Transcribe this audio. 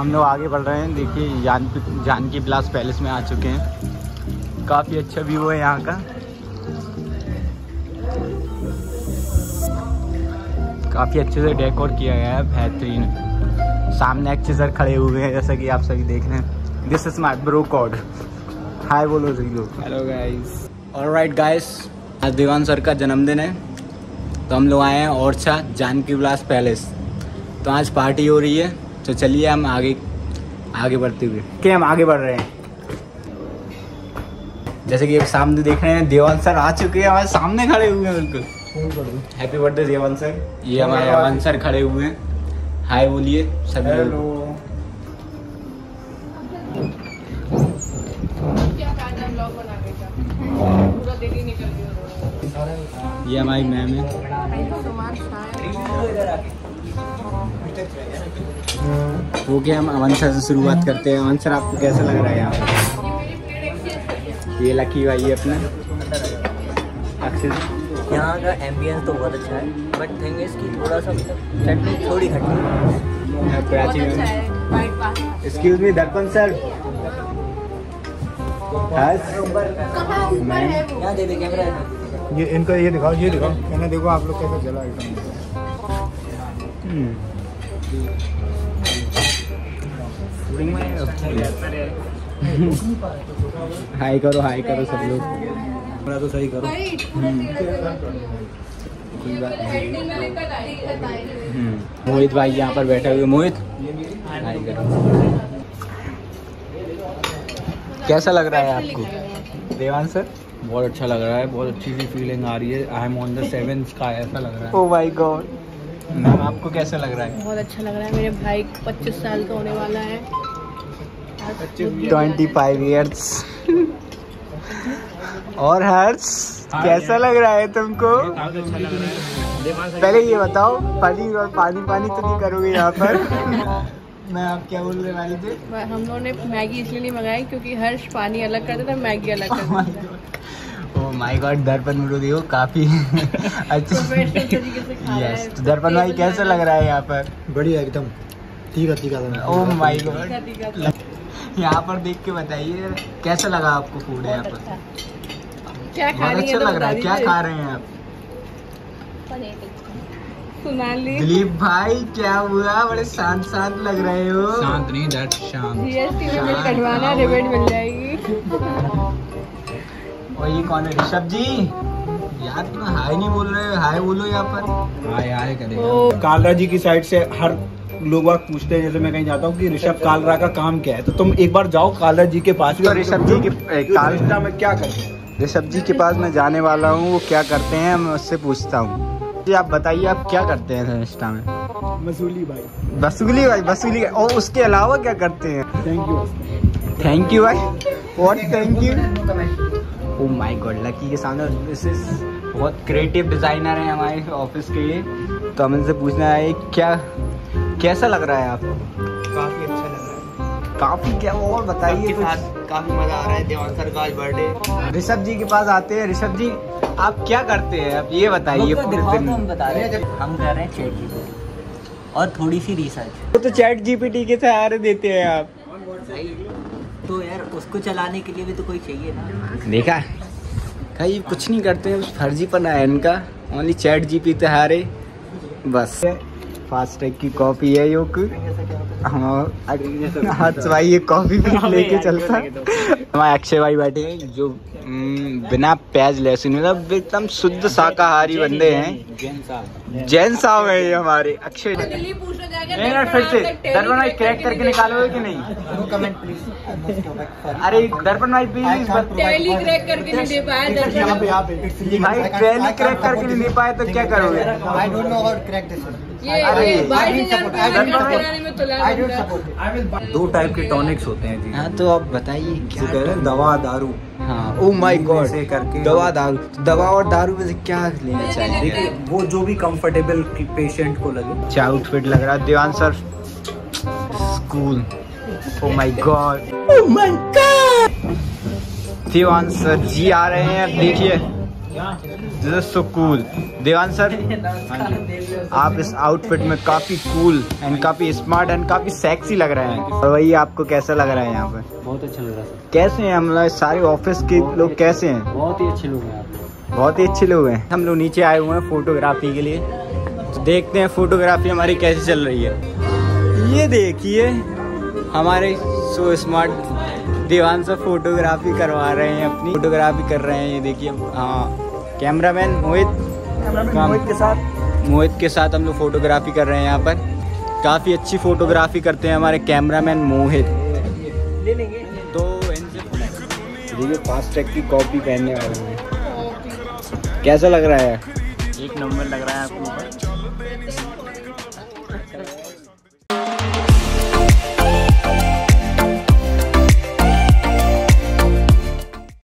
हम लोग आगे बढ़ रहे हैं। देखिए जान जानकी विलास पैलेस में आ चुके हैं। काफ़ी अच्छा व्यू है यहाँ का। काफ़ी अच्छे से डेकोर किया गया है बेहतरीन। सामने अच्छे सर खड़े हुए हैं जैसा कि आप सभी देख रहे हैं। This is my bro code hi बोलो सही लोग। हेलो गाइस और राइट गाइस आज दीवान सर का जन्मदिन है। तो हम लोग आए हैं ओरछा जानकी विलास पैलेस। तो आज पार्टी हो रही है। तो चलिए हम आगे आगे बढ़ते हुए। के हम आगे बढ़ रहे हैं। जैसे कि आप सामने देख रहे हैं देवान सर आ चुके हैं हमारे सामने खड़े हुए हैं बिल्कुल हैप्पी बर्थडे देवान सर। ये हमारे अमन सर खड़े हुए हैं। हाय बोलिए सभी लोग। ही ये हमारी मैम है। वो क्या हम अमन सर से शुरुआत करते हैं। अमन सर आपको कैसा लग रहा है यहाँ पर ये लकी भाई है अपना। यहाँ का एम्बियंस तो बहुत अच्छा है बट थिंग इज़ कि थोड़ा सा मतलब चटनी थोड़ी खट्टी है। प्राची अच्छा मैम पास्ता एक्सक्यूज मी दर्पण सर ये इनका ये दिखाओ ये दिखाओ। कहना देखो आप लोग कैसा चला एकदम। हाय करो हाई करो सब लोग। कैमरा तो सही करो। कोई बात नहीं। हम्म। मोहित भाई यहाँ पर बैठे हुए मोहित? हाय करो। कैसा लग रहा है आपको? देवान सर बहुत अच्छा लग रहा है बहुत अच्छी सी फीलिंग आ रही है। I am on the seven का ऐसा लग रहा है। ओ माय गॉड मैम आपको कैसा लग रहा है? बहुत अच्छा लग रहा है। मेरे भाई 25 साल का होने वाला है। ट्वेंटी फाइव ईयर्स और हर्ष कैसा लग रहा है तुमको? पहले ये बताओ पनीर और पानी पानी तो नहीं करोगे यहाँ पर? मैं आप क्या बोल रहे वाली थे हम लोगों ने मैगी इसलिए नहीं मंगाई क्योंकि हर्ष पानी अलग करता था मैगी अलग करता था। माय गॉड दर्पण मुझे देखो काफ़ी अच्छा। तरीके से खा रहा यस तो दर्पण भाई कैसा लग रहा है यहाँ पर? बढ़िया एकदम। तीखा तीखा था। ओ माय गॉड यहाँ पर देख के बताइए कैसा लगा आपको फ़ूड यहाँ पर? क्या खा रही अच्छा है तो लग रहा है क्या खा रहे हैं आप? सुना ली दिलीप भाई क्या हुआ? बड़े शांत शांत लग रहे हो। शांत नहीं दैट शांत। जीएसटी में बिल कटवाना रिबेट मिल जाएगी। और ये कौन है? ऋषभ जी? यार तुम हाय नहीं बोल रहे हाय बोलो यहाँ पर। आए आए करेगा। कालरा जी की साइड से हर लोग बाग पूछते हैं जैसे मैं कहीं जाता हूँ कि ऋषभ कालरा का काम क्या है? तो तुम एक बार जाओ कालरा जी के पास। तो ऋषभ जी के काल कालरा में क्या करते हैं? ऋषभ जी के पास मैं जाने वाला हूँ वो क्या करते हैं मैं उससे पूछता हूँ। जी आप बताइए आप क्या करते हैं इंस्टा में? मसूली भाई। वसूली भाई वसूली और उसके अलावा क्या करते हैं? थैंक यू थैंक यू भाई। और thank you oh my god Lucky के सामने दिस इज़ बहुत क्रिएटिव डिज़ाइनर हैं हमारे ऑफ़िस के लिए। तो हम इनसे पूछना है क्या कैसा लग रहा है आपको? काफ़ी काफ़ी क्या और बताइए कुछ। काफ़ी मज़ा आ रहा है देवान सर का आज बर्थडे ऋषभ जी के पास आते हैं। ऋषभ जी आप क्या करते हैं? आप ये बताइए पूरे दिन। हम बता रहे हैं। हम कर रहे हैं और थोड़ी सी रिसर्च वो तो चैट जीपीटी के सहारे देते हैं आप। तो यार उसको चलाने के लिए भी तो कोई चाहिए ना। देखा कहीं कुछ नहीं करते हैं फर्जी पना है इनका। ओनली चैट जीपी सहारे। बस। फास्ट ट्रैक की कॉफ़ी है योग हाँ हर्ष भाई ये कॉफ़ी भी लेके चलता। हमारे अक्षय भाई बैठे हैं जो बिना प्याज लहसुन मतलब एकदम शुद्ध शाकाहारी बंदे हैं। जैन साहब है ये हमारे अक्षय मिनट फिर से दर्पण भाई क्रैक करके निकालोगे कि नहीं? कमेंट प्लीज़ अरे दर्पण भाई प्लीज़ टैली क्रैक करके नहीं दे पाया दर्शन यहाँ पे भाई ट्रेली क्रैक करके नहीं दे पाए तो क्या करोगे? I don't know how crack this बंदा। दो टाइप के टॉनिक्स होते हैं जी। हाँ तो आप बताइए क्या कह रहे हैं? दवा दारू। हाँ। ओ माय गॉड करके दवा दारू। तो दवा और दारू में से क्या लेना चाहिए देखिए वो जो भी कंफर्टेबल पेशेंट को लगे। क्या आउटफिट लग रहा है? Dewan sir school oh my god oh my god Dewan sir ji आ रहे हैं देखिए। This is so cool Dewan sir आप इस आउटफिट में काफ़ी कूल एंड काफ़ी स्मार्ट एंड काफ़ी सेक्सी लग रहे हैं। और वही आपको कैसा लग रहा है यहाँ पे? बहुत अच्छा लग रहा है कैसे हैं हम लोग? सारे ऑफ़िस के लोग कैसे हैं? बहुत ही अच्छे लोग हैं आप। बहुत ही अच्छे लोग हैं। हम लोग नीचे आए हुए हैं फोटोग्राफी के लिए। तो देखते हैं फोटोग्राफी हमारी कैसे चल रही है। ये देखिए हमारे सो स्मार्ट दीवान से फोटोग्राफी करवा रहे हैं अपनी। फोटोग्राफी कर रहे हैं ये देखिए। हाँ। कैमरामैन मोहित। मोहित के साथ। मोहित के साथ हम लोग फोटोग्राफी कर रहे हैं यहाँ पर। काफ़ी अच्छी फोटोग्राफी करते हैं हमारे कैमरामैन मोहित। तो इनसे देखिए फास्ट ट्रैक की कॉपी पहनने वाले हैं। कैसा लग रहा है? एक नंबर लग रहा है आपको